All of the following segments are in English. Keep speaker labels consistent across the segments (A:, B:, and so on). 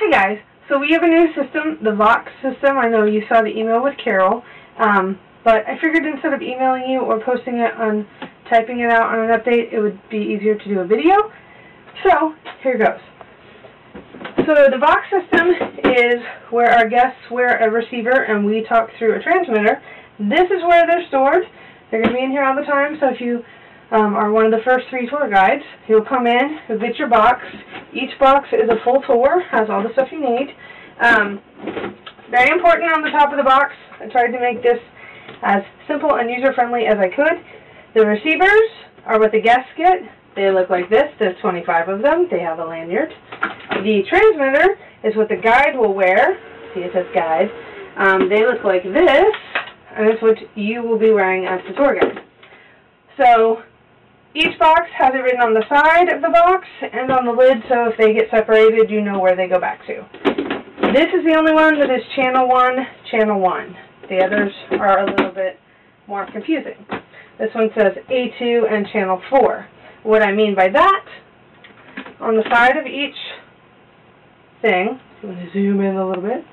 A: Hi guys, so we have a new system, the Vox system. I know you saw the email with Carol, um, but I figured instead of emailing you or posting it on, typing it out on an update, it would be easier to do a video. So, here goes. So the Vox system is where our guests wear a receiver and we talk through a transmitter. This is where they're stored. They're going to be in here all the time, so if you um, are one of the first three tour guides. You'll come in, you'll get your box. Each box is a full tour, has all the stuff you need. Um, very important on the top of the box, I tried to make this as simple and user-friendly as I could. The receivers are what the guests get. They look like this. There's 25 of them. They have a lanyard. The transmitter is what the guide will wear. See, it says guide. Um, they look like this, and it's what you will be wearing as the tour guide. So each box has it written on the side of the box and on the lid, so if they get separated, you know where they go back to. This is the only one that is channel 1, channel 1. The others are a little bit more confusing. This one says A2 and channel 4. What I mean by that, on the side of each thing, I'm to zoom in a little bit,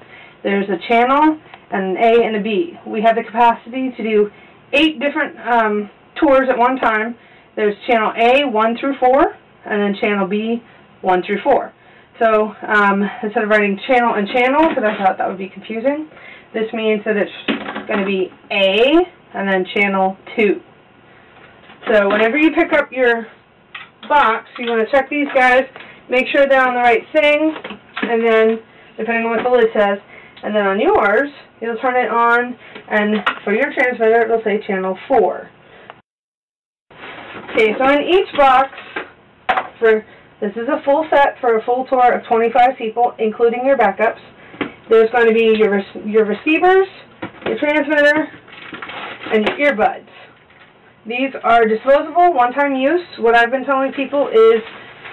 A: there's a channel, an A, and a B. We have the capacity to do eight different um, tours at one time, there's channel A, 1 through 4, and then channel B, 1 through 4. So um, instead of writing channel and channel, because I thought that would be confusing, this means that it's going to be A and then channel 2. So whenever you pick up your box, you want to check these guys, make sure they're on the right thing, and then, depending on what the lid says, and then on yours, you'll turn it on, and for your transmitter, it'll say channel 4. Okay, so in each box, for this is a full set for a full tour of 25 people, including your backups. There's going to be your, your receivers, your transmitter, and your earbuds. These are disposable, one-time use. What I've been telling people is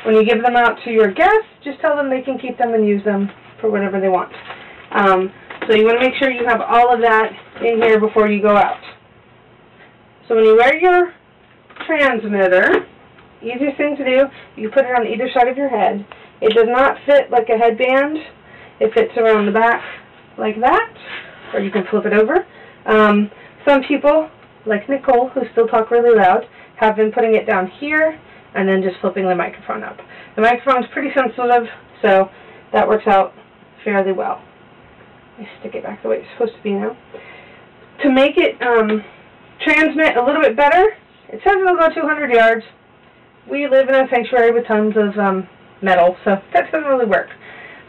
A: when you give them out to your guests, just tell them they can keep them and use them for whatever they want. Um, so you want to make sure you have all of that in here before you go out. So when you wear your transmitter. Easiest thing to do, you put it on either side of your head. It does not fit like a headband. It fits around the back like that, or you can flip it over. Um, some people, like Nicole, who still talk really loud, have been putting it down here and then just flipping the microphone up. The microphone is pretty sensitive, so that works out fairly well. I stick it back the way it's supposed to be now. To make it um, transmit a little bit better, it says it'll go 200 yards. We live in a sanctuary with tons of um, metal, so that doesn't really work.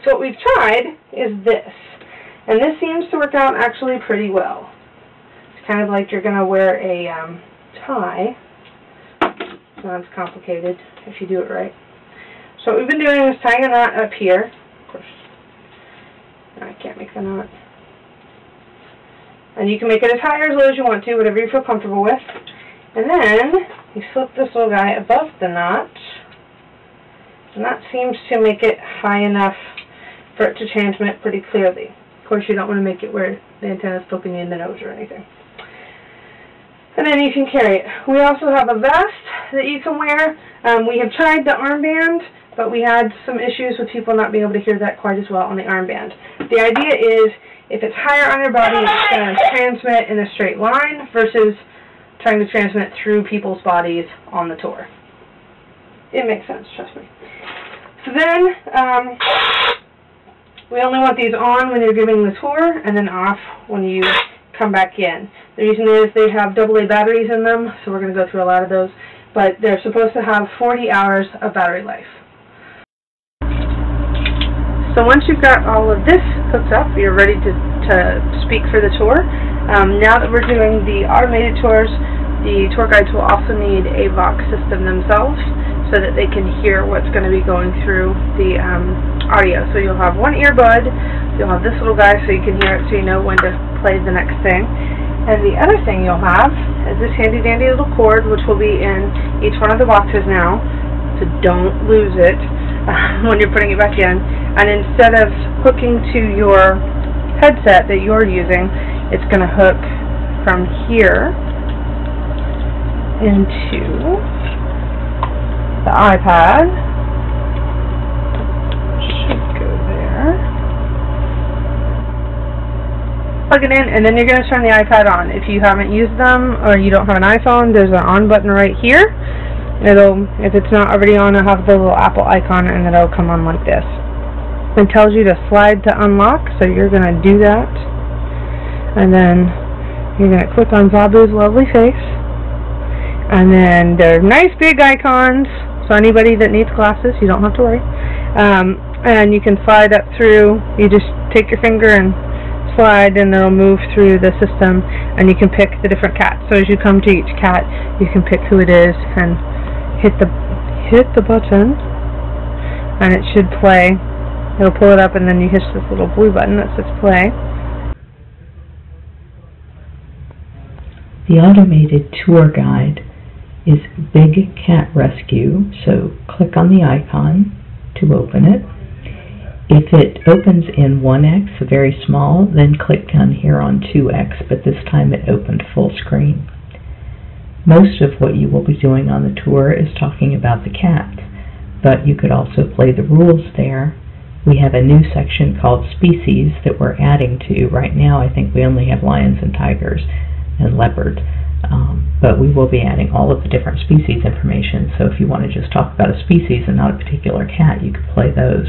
A: So what we've tried is this. And this seems to work out actually pretty well. It's kind of like you're going to wear a um, tie. As complicated if you do it right. So what we've been doing is tying a knot up here. Of course, I can't make the knot. And you can make it as high or as low as you want to, whatever you feel comfortable with. And then you slip this little guy above the notch. And that seems to make it high enough for it to transmit pretty clearly. Of course, you don't want to make it where the antenna is poking you in the nose or anything. And then you can carry it. We also have a vest that you can wear. Um, we have tried the armband, but we had some issues with people not being able to hear that quite as well on the armband. The idea is, if it's higher on your body, it's going to transmit in a straight line versus trying to transmit through people's bodies on the tour. It makes sense, trust me. So then, um, we only want these on when you're giving the tour, and then off when you come back in. The reason is they have AA batteries in them, so we're going to go through a lot of those, but they're supposed to have 40 hours of battery life. So once you've got all of this hooked up, you're ready to, to speak for the tour. Um, now that we're doing the automated tours, the tour guides will also need a Vox system themselves so that they can hear what's going to be going through the um, audio. So you'll have one earbud, you'll have this little guy so you can hear it so you know when to play the next thing. And the other thing you'll have is this handy dandy little cord which will be in each one of the boxes now. So don't lose it when you're putting it back in. And instead of hooking to your headset that you're using, it's going to hook from here into the iPad. Should go there. Plug it in, and then you're going to turn the iPad on. If you haven't used them or you don't have an iPhone, there's an on button right here. It'll, if it's not already on, it'll have the little Apple icon, and it'll come on like this. It tells you to slide to unlock, so you're going to do that. And then you're going to click on Zabu's lovely face. And then there's nice big icons, so anybody that needs glasses, you don't have to worry. Um, and you can slide up through, you just take your finger and slide and it'll move through the system and you can pick the different cats. So as you come to each cat, you can pick who it is and hit the hit the button and it should play. It'll pull it up and then you hit this little blue button that says play.
B: The automated tour guide is Big Cat Rescue, so click on the icon to open it. If it opens in 1x, very small, then click down here on 2x, but this time it opened full screen. Most of what you will be doing on the tour is talking about the cats, but you could also play the rules there. We have a new section called Species that we're adding to. Right now I think we only have lions and tigers and leopard. Um, but we will be adding all of the different species information, so if you want to just talk about a species and not a particular cat, you could play those.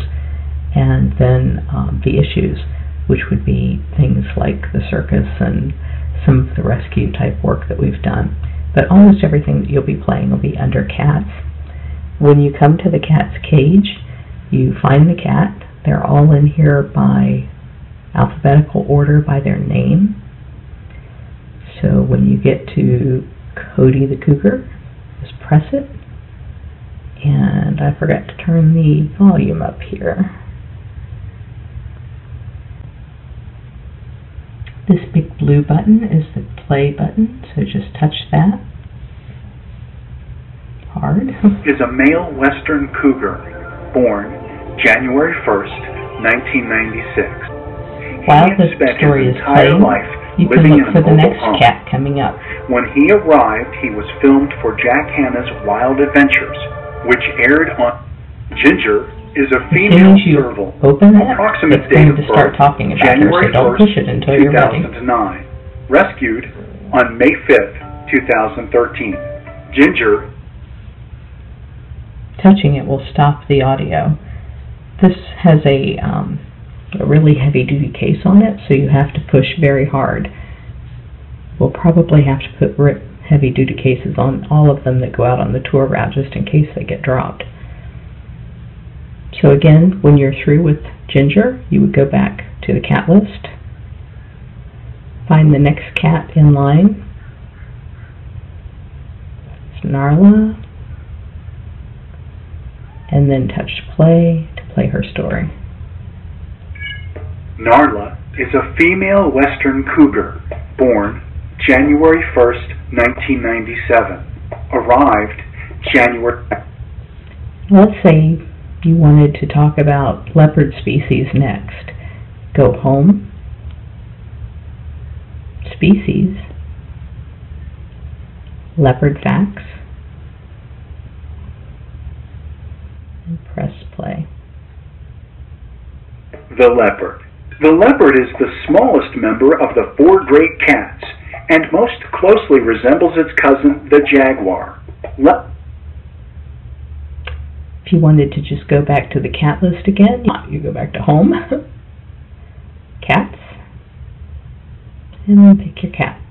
B: And then um, the issues, which would be things like the circus and some of the rescue type work that we've done. But almost everything that you'll be playing will be under cats. When you come to the cat's cage, you find the cat. They're all in here by alphabetical order by their name. So when you get to Cody the Cougar, just press it. And I forgot to turn the volume up here. This big blue button is the play button, so just touch that. Hard.
C: is a male western cougar born January 1st, 1996.
B: While the story is playing, life you can look for the next home. cat coming up.
C: When he arrived, he was filmed for Jack Hanna's Wild Adventures, which aired on Ginger is a female
B: as you
C: serval.
B: Open that, Approximate it's going to start talking about
C: January
B: her, so don't
C: 1st,
B: push it until you're ready.
C: 2009. Rescued on May 5th, 2013. Ginger.
B: Touching it will stop the audio. This has a um, a really heavy duty case on it, so you have to push very hard. We'll probably have to put heavy duty cases on all of them that go out on the tour route just in case they get dropped. So again, when you're through with Ginger, you would go back to the cat list, find the next cat in line. It's Narla, and then touch play to play her story.
C: Narla is a female western cougar, born January 1st, 1997. Arrived January...
B: Let's say you wanted to talk about leopard species next. Go home, species, leopard facts, and press play.
C: The leopard. The leopard is the smallest member of the four great cats and most closely resembles its cousin, the jaguar. Le
B: if you wanted to just go back to the cat list again, you go back to home, cats, and then pick your cat.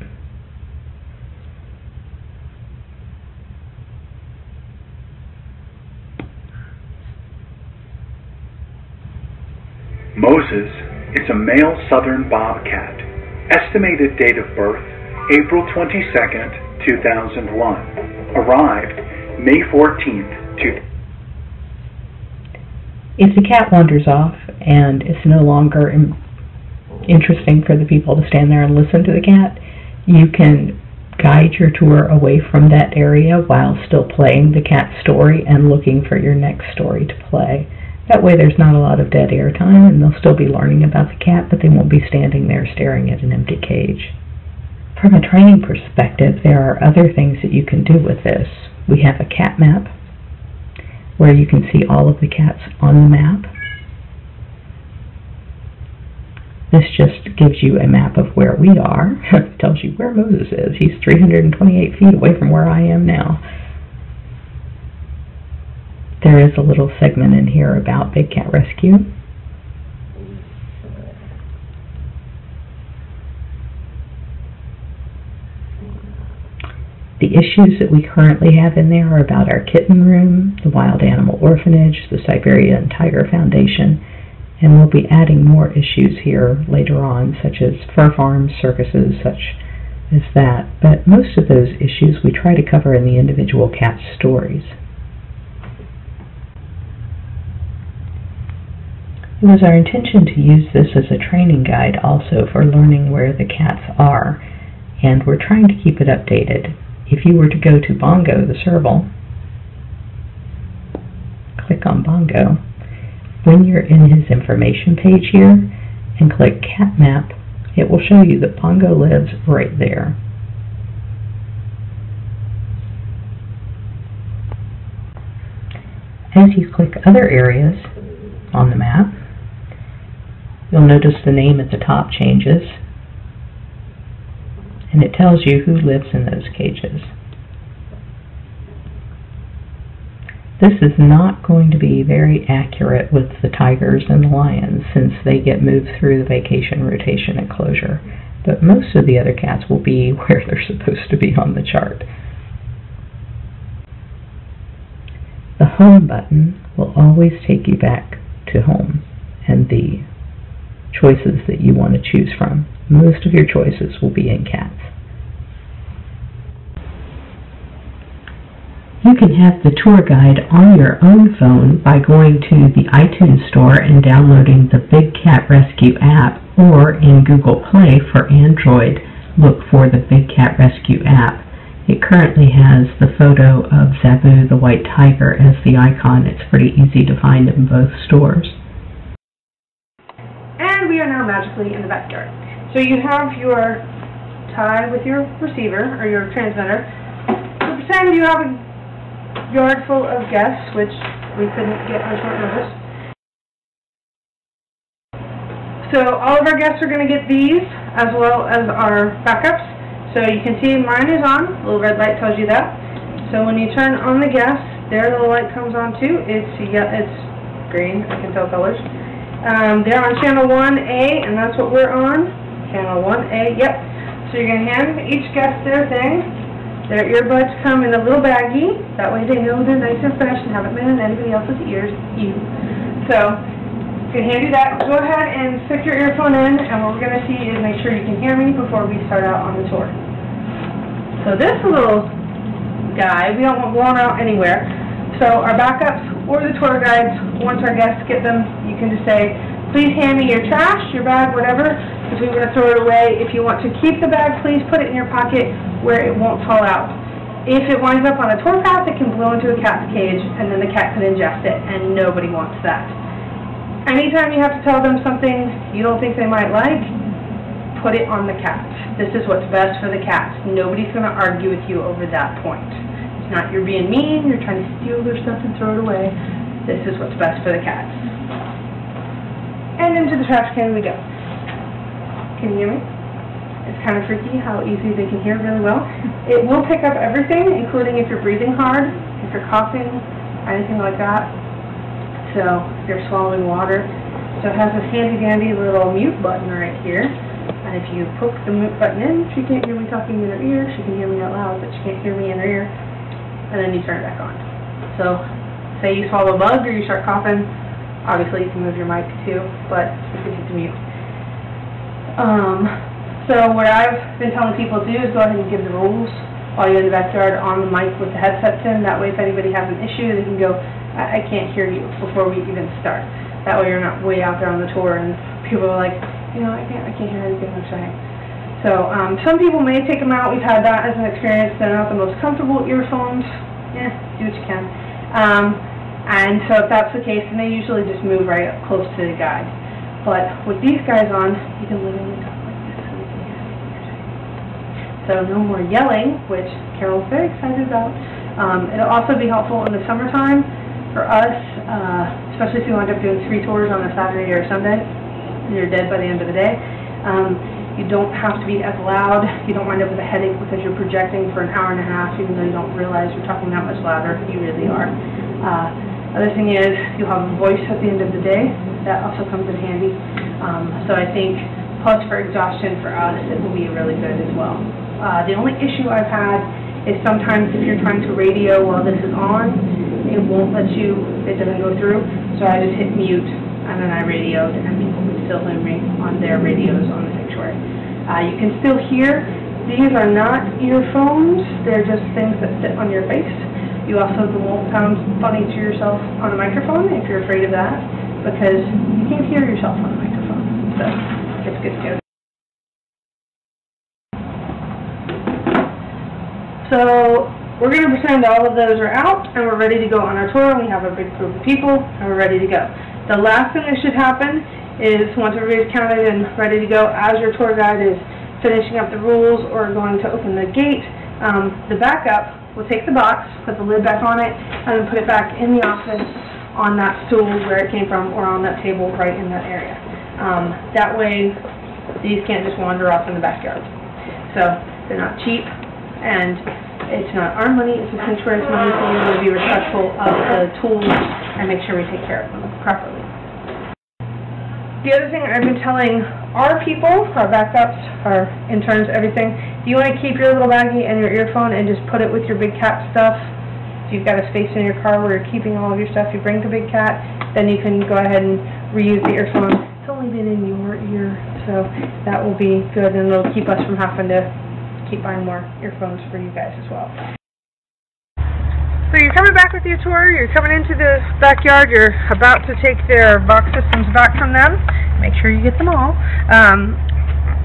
C: Moses a male southern bobcat. Estimated date of birth, April 22, 2001. Arrived May 14th, 2000.
B: If the cat wanders off and it's no longer interesting for the people to stand there and listen to the cat, you can guide your tour away from that area while still playing the cat story and looking for your next story to play. That way there's not a lot of dead air time and they'll still be learning about the cat, but they won't be standing there staring at an empty cage. From a training perspective, there are other things that you can do with this. We have a cat map where you can see all of the cats on the map. This just gives you a map of where we are. tells you where Moses is. He's 328 feet away from where I am now. There is a little segment in here about Big Cat Rescue. The issues that we currently have in there are about our kitten room, the wild animal orphanage, the Siberian Tiger Foundation, and we'll be adding more issues here later on, such as fur farms, circuses, such as that. But most of those issues we try to cover in the individual cat stories. It was our intention to use this as a training guide also for learning where the cats are, and we're trying to keep it updated. If you were to go to Bongo, the serval, click on Bongo, when you're in his information page here, and click Cat Map, it will show you that Bongo lives right there. As you click other areas on the map, you'll notice the name at the top changes and it tells you who lives in those cages. This is not going to be very accurate with the tigers and the lions since they get moved through the vacation rotation enclosure, but most of the other cats will be where they're supposed to be on the chart. The home button will always take you back to home and the choices that you want to choose from. Most of your choices will be in cats. You can have the tour guide on your own phone by going to the iTunes Store and downloading the Big Cat Rescue app, or in Google Play for Android, look for the Big Cat Rescue app. It currently has the photo of Zabu the white tiger as the icon. It's pretty easy to find in both stores.
A: We are now magically in the backyard. So you have your tie with your receiver, or your transmitter. So pretend you have a yard full of guests, which we couldn't get on short notice. So all of our guests are going to get these, as well as our backups. So you can see mine is on, the little red light tells you that. So when you turn on the gas, their little light comes on too. It's, yeah, it's green, I can tell colors. Um, they're on channel 1A, and that's what we're on. Channel 1A, yep. So you're going to hand each guest their thing. Their earbuds come in a little baggie. That way they know they're nice and fresh and haven't been in anybody else's ears. You. So, you can hand you that. Go ahead and stick your earphone in, and what we're going to see is make sure you can hear me before we start out on the tour. So this little guy, we don't want blown out anywhere. So our backups or the tour guides, once our guests get them, you can just say, please hand me your trash, your bag, whatever, because we want to throw it away. If you want to keep the bag, please put it in your pocket where it won't fall out. If it winds up on a tour path, it can blow into a cat's cage, and then the cat can ingest it, and nobody wants that. Anytime you have to tell them something you don't think they might like, put it on the cat. This is what's best for the cat. Nobody's going to argue with you over that point. It's not you're being mean, you're trying to steal their stuff and throw it away. This is what's best for the cats. And into the trash can we go. Can you hear me? It's kind of freaky how easy they can hear really well. It will pick up everything, including if you're breathing hard, if you're coughing, anything like that. So, if you're swallowing water. So it has this handy-dandy little mute button right here. And if you poke the mute button in, she can't hear me talking in her ear. She can hear me out loud, but she can't hear me in her ear. And then you turn it back on. So, say you swallow a bug or you start coughing, obviously you can move your mic too, but you can hit the mute. Um, so what I've been telling people to do is go ahead and give the rules while you're in the backyard on the mic with the headsets in. That way if anybody has an issue, they can go, I, I can't hear you before we even start. That way you're not way out there on the tour and people are like, you know, I can't, I can't hear anything I'm saying. So um, some people may take them out. We've had that as an experience. They're not the most comfortable earphones. Yeah, do what you can. Um, and so if that's the case, then they usually just move right up close to the guide. But with these guys on, you can literally talk like this. So no more yelling, which Carol's very excited about. Um, it'll also be helpful in the summertime for us, uh, especially if you wind up doing three tours on a Saturday or Sunday. you're dead by the end of the day. Um, you don't have to be as loud. You don't wind up with a headache because you're projecting for an hour and a half, even though you don't realize you're talking that much louder. You really are. Uh, other thing is, you'll have a voice at the end of the day. That also comes in handy. Um, so I think, plus for exhaustion for us, it will be really good as well. Uh, the only issue I've had is sometimes if you're trying to radio while this is on, it won't let you, it doesn't go through. So I just hit mute and then I radioed and people could still hear me on their radios on the. Uh, you can still hear. These are not earphones. They're just things that sit on your face. You also won't sound funny to yourself on a microphone if you're afraid of that because you can't hear yourself on a microphone. So it's good to. So we're going to pretend all of those are out and we're ready to go on our tour. We have a big group of people and we're ready to go. The last thing that should happen is once everybody's counted and ready to go, as your tour guide is finishing up the rules or going to open the gate, um, the backup will take the box, put the lid back on it, and then put it back in the office on that stool where it came from or on that table right in that area. Um, that way, these can't just wander off in the backyard. So they're not cheap, and it's not our money, it's the sanctuary's money, so we want to be respectful of the tools and make sure we take care of them properly. The other thing I've been telling our people, our backups, our interns, everything, do you want to keep your little baggie and your earphone and just put it with your big cat stuff? If you've got a space in your car where you're keeping all of your stuff, you bring the big cat, then you can go ahead and reuse the earphone. It's only been in your ear, so that will be good and it'll keep us from having to keep buying more earphones for you guys as well. So you're coming back with your tour, you're coming into the backyard, you're about to take their Vox systems back from them. Make sure you get them all. Um,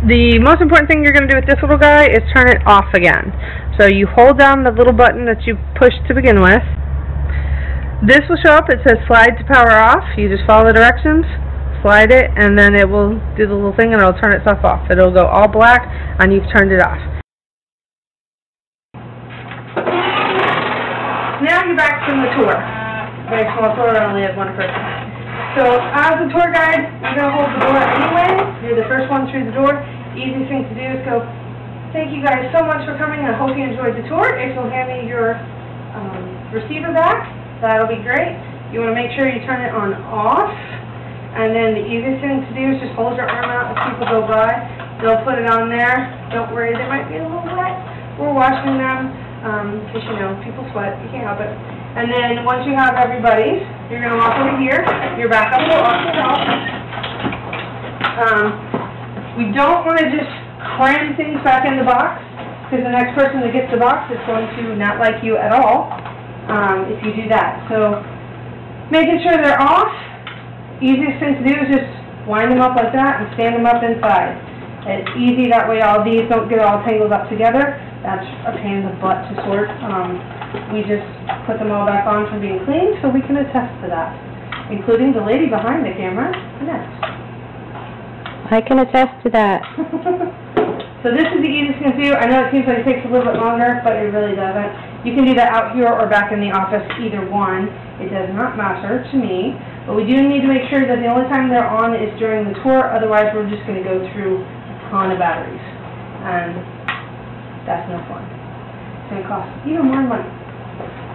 A: the most important thing you're going to do with this little guy is turn it off again. So you hold down the little button that you pushed to begin with. This will show up, it says slide to power off. You just follow the directions, slide it, and then it will do the little thing and it'll turn itself off. It'll go all black and you've turned it off. You're back from the tour. Very small tour, I only have one person. So as a tour guide, you're going to hold the door anyway. You're the first one through the door. Easiest thing to do is go, thank you guys so much for coming. I hope you enjoyed the tour. If you'll hand me your um, receiver back, that'll be great. You want to make sure you turn it on off. And then the easiest thing to do is just hold your arm out as people go by. They'll put it on there. Don't worry, they might be a little wet. We're washing them um, because, you know, people sweat, you can't help it. And then, once you have everybody's, you're going to walk over here, your backup will also help. Um, we don't want to just cram things back in the box, because the next person that gets the box is going to not like you at all, um, if you do that. So, making sure they're off, easiest thing to do is just wind them up like that and stand them up inside. It's easy, that way all these don't get all tangled up together. That's a pain in the butt to sort. Um, we just put them all back on from being cleaned, so we can attest to that, including the lady behind the camera, Annette.
D: I can attest to that.
A: so this is the easiest thing to do. I know it seems like it takes a little bit longer, but it really doesn't. You can do that out here or back in the office, either one. It does not matter to me. But we do need to make sure that the only time they're on is during the tour, otherwise we're just going to go through a ton of batteries. And that's no fun. It's going to cost even more money.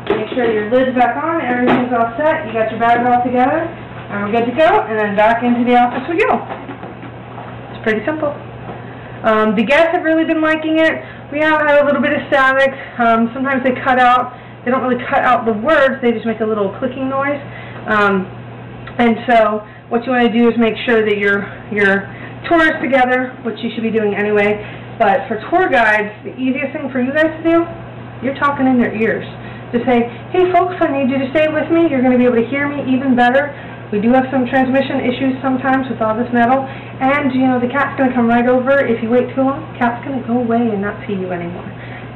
A: Make sure your lid's back on, everything's all set, you got your bags all together, and we're good to go, and then back into the office we go. It's pretty simple. Um, the guests have really been liking it. We have had a little bit of static. Um, sometimes they cut out, they don't really cut out the words, they just make a little clicking noise. Um, and so what you want to do is make sure that your, your tour is together, which you should be doing anyway. But for tour guides, the easiest thing for you guys to do, you're talking in their ears. To say, hey folks, I need you to stay with me. You're going to be able to hear me even better. We do have some transmission issues sometimes with all this metal. And, you know, the cat's going to come right over. If you wait too long, the cat's going to go away and not see you anymore.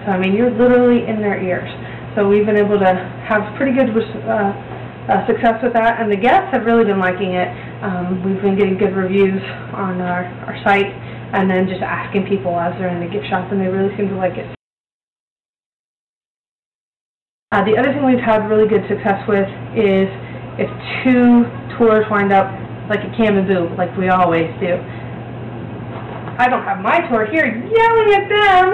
A: So, I mean, you're literally in their ears. So we've been able to have pretty good uh, uh, success with that, and the guests have really been liking it. Um, we've been getting good reviews on our, our site, and then just asking people as they're in the gift shop, and they really seem to like it. Uh, the other thing we've had really good success with is if two tours wind up like a cam and boo, like we always do. I don't have my tour here yelling at them,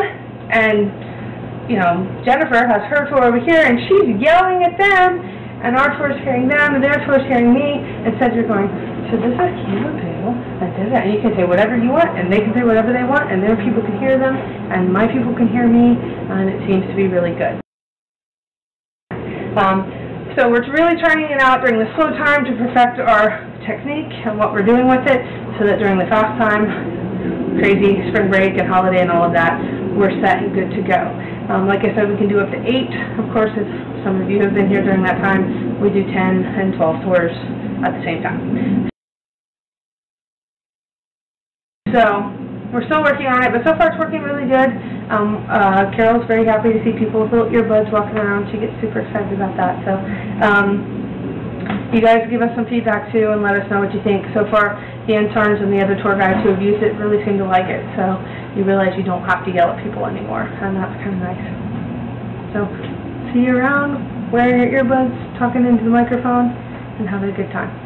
A: and, you know, Jennifer has her tour over here, and she's yelling at them, and our tour's hearing them, and their tour's hearing me, instead you're going, so this is cam and da, and you can say whatever you want, and they can say whatever they want, and their people can hear them, and my people can hear me, and it seems to be really good. Um, so we're really trying it out during the slow time to perfect our technique and what we're doing with it, so that during the fast time, crazy spring break and holiday and all of that, we're set and good to go. Um, like I said, we can do up to eight. Of course, if some of you have been here during that time, we do 10 and 12 tours at the same time. So, we're still working on it, but so far it's working really good. Um, uh, Carol's very happy to see people with little earbuds walking around. She gets super excited about that. So, um, you guys give us some feedback too and let us know what you think. So far, the interns and the other tour guides who have used it really seem to like it. So, you realize you don't have to yell at people anymore, and that's kind of nice. So, see you around, wearing your earbuds, talking into the microphone, and having a good time.